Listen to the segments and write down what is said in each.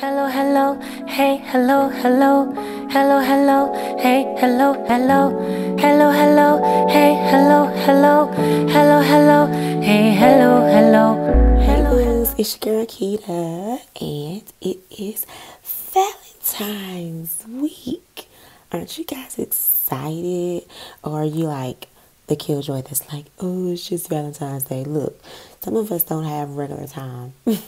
Hello, hello, hey, hello, hello, hello, hello, hey, hello, hello, hello, hello, hey, hello, hello, hello, hello, hey, hello, hello, hello. It's your girl and it is Valentine's week. Aren't you guys excited? Or are you like the killjoy that's like, oh, it's just Valentine's Day? Look, some of us don't have regular time.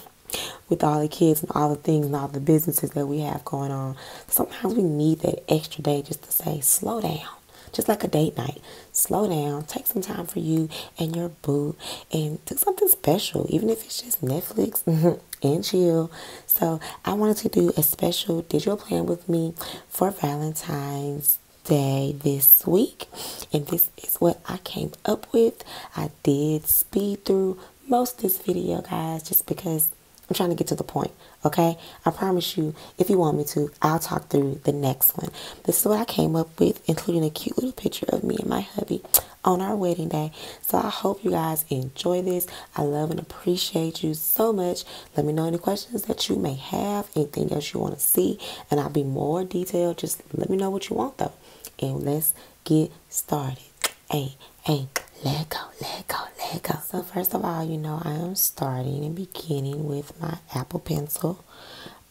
with all the kids and all the things and all the businesses that we have going on. Sometimes we need that extra day just to say, slow down. Just like a date night. Slow down. Take some time for you and your boo and do something special, even if it's just Netflix and chill. So I wanted to do a special digital plan with me for Valentine's Day this week. And this is what I came up with. I did speed through most of this video, guys, just because I'm trying to get to the point, okay? I promise you, if you want me to, I'll talk through the next one. This is what I came up with, including a cute little picture of me and my hubby on our wedding day. So I hope you guys enjoy this. I love and appreciate you so much. Let me know any questions that you may have, anything else you want to see, and I'll be more detailed. Just let me know what you want, though. And let's get started. Hey, hey let go, let go, go. So first of all, you know, I am starting and beginning with my Apple Pencil.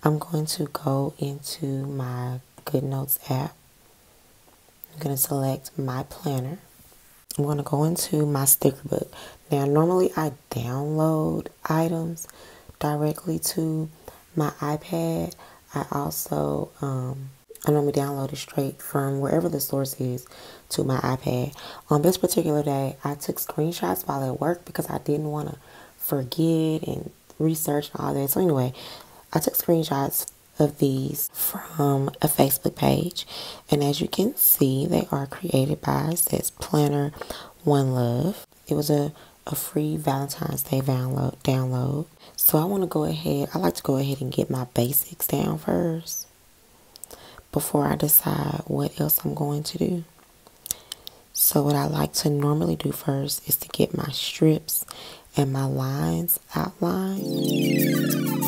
I'm going to go into my GoodNotes app. I'm going to select my planner. I'm going to go into my sticker book. Now, normally I download items directly to my iPad. I also um, I normally download it straight from wherever the source is to my iPad. On this particular day, I took screenshots while at work because I didn't want to forget and research and all that. So anyway, I took screenshots of these from a Facebook page. And as you can see, they are created by, says Planner One Love. It was a, a free Valentine's Day download, download. So I want to go ahead, I like to go ahead and get my basics down first before I decide what else I'm going to do. So what I like to normally do first is to get my strips and my lines outlined.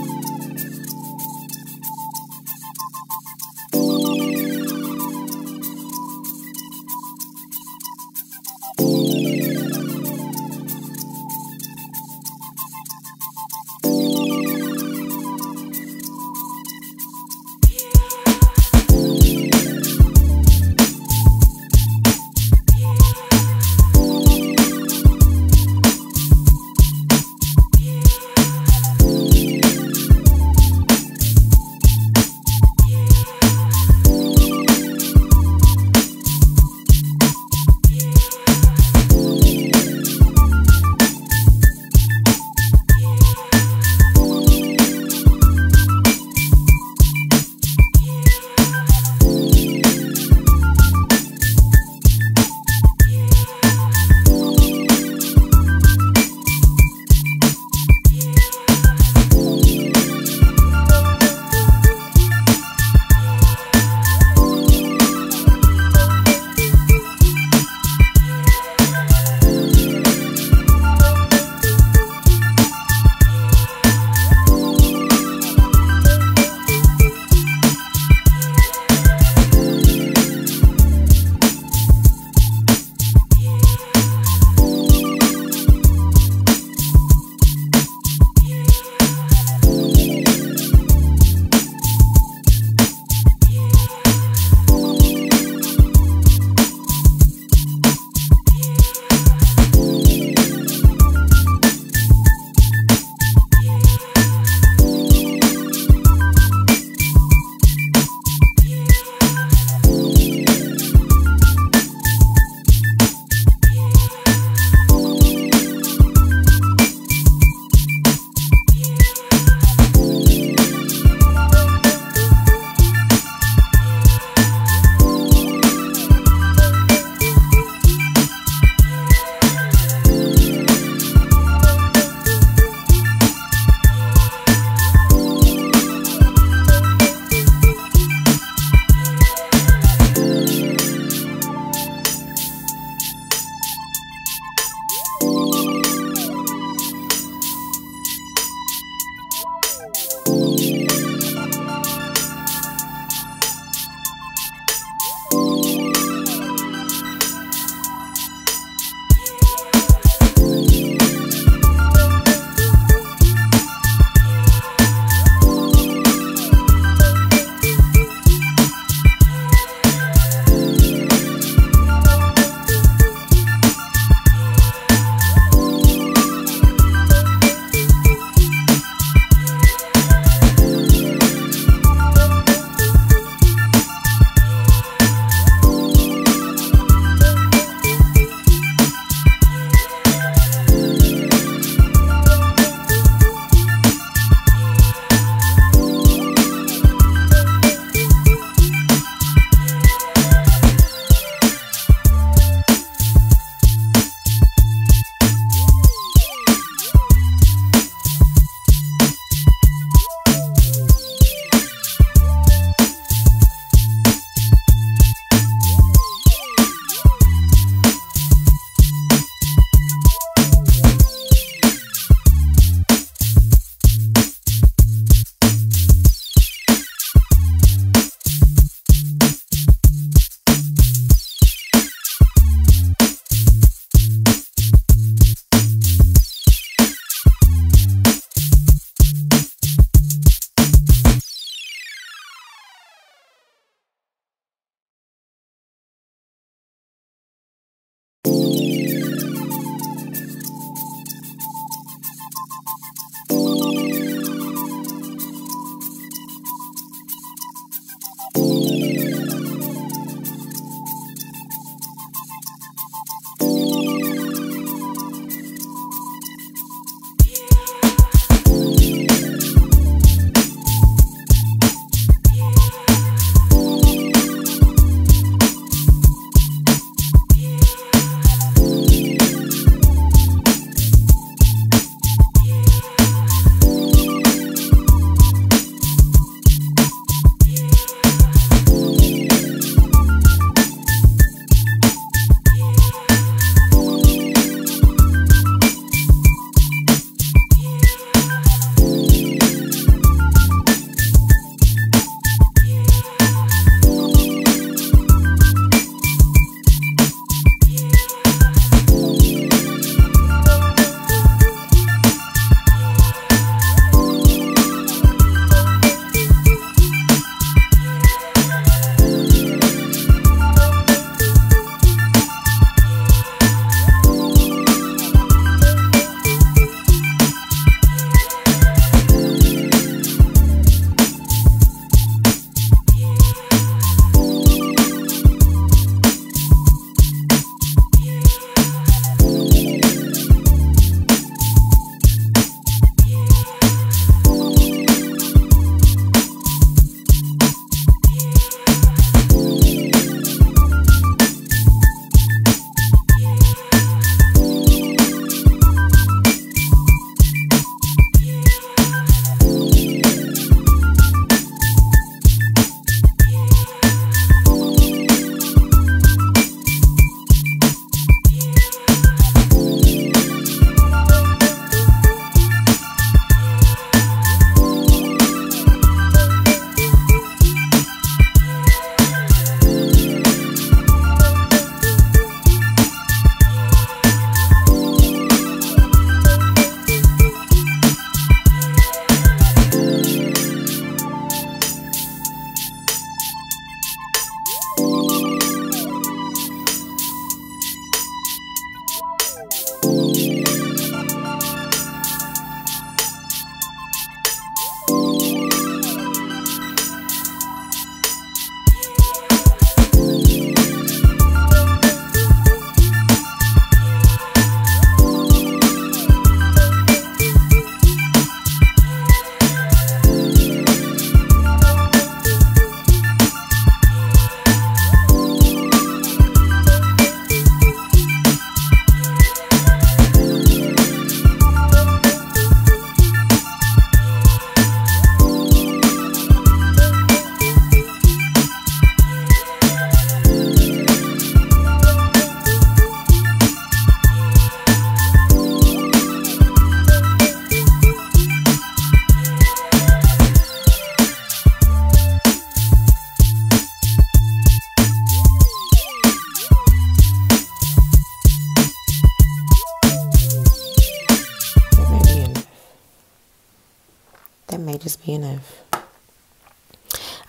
Enough.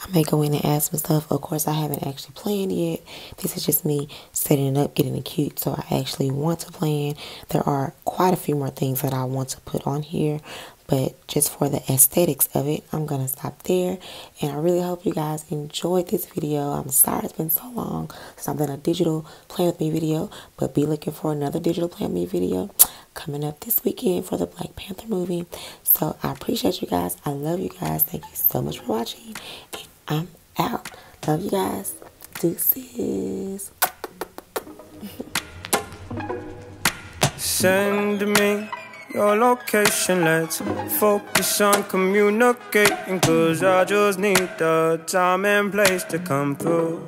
I may go in and add some stuff. Of course, I haven't actually planned yet. This is just me setting it up, getting it cute. So I actually want to plan. There are quite a few more things that I want to put on here. But just for the aesthetics of it, I'm going to stop there. And I really hope you guys enjoyed this video. I'm sorry it's been so long since I've done a digital plan with me video. But be looking for another digital plan with me video coming up this weekend for the Black Panther movie. So I appreciate you guys. I love you guys. Thank you so much for watching. And I'm out. Love you guys. Deuces. Send me your location. Let's focus on communicating. Cause I just need the time and place to come through.